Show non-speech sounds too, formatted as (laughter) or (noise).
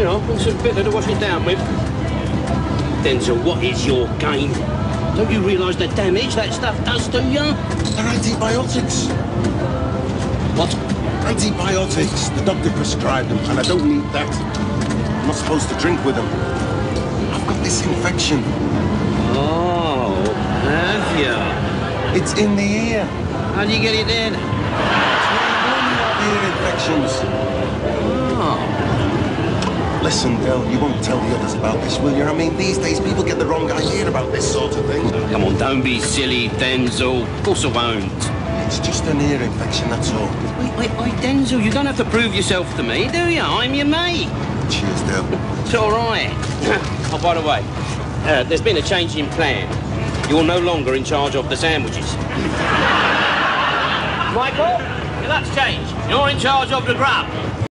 you know, and some bitter to wash it down with. Denzel, what is your game? Don't you realise the damage that stuff does to you? They're antibiotics. What? Antibiotics. The doctor prescribed them, and I don't need that. I'm not supposed to drink with them. I've got this infection. Oh, have you? It's in the ear. How do you get it then? Ear infections. Oh. Listen, Del, you won't tell the others about this, will you? I mean, these days people get the wrong idea about this sort of thing. Come on, don't be silly, Denzel. Of course I won't. It's just an ear infection, that's all. Wait, wait, wait, Denzel, you don't have to prove yourself to me, do you? I'm your mate. Cheers, Del. It's all right. (coughs) oh, by the way, uh, there's been a change in plan. You're no longer in charge of the sandwiches. Michael, yeah, that's changed. You're in charge of the grub.